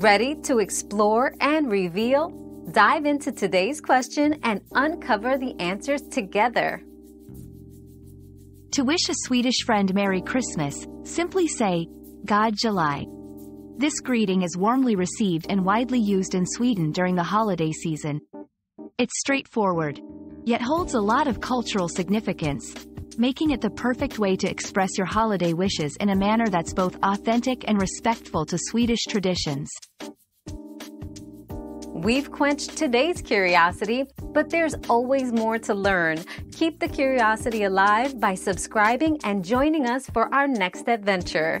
Ready to explore and reveal? Dive into today's question and uncover the answers together. To wish a Swedish friend Merry Christmas, simply say, God Jul. This greeting is warmly received and widely used in Sweden during the holiday season. It's straightforward, yet holds a lot of cultural significance, making it the perfect way to express your holiday wishes in a manner that's both authentic and respectful to Swedish traditions. We've quenched today's curiosity, but there's always more to learn. Keep the curiosity alive by subscribing and joining us for our next adventure.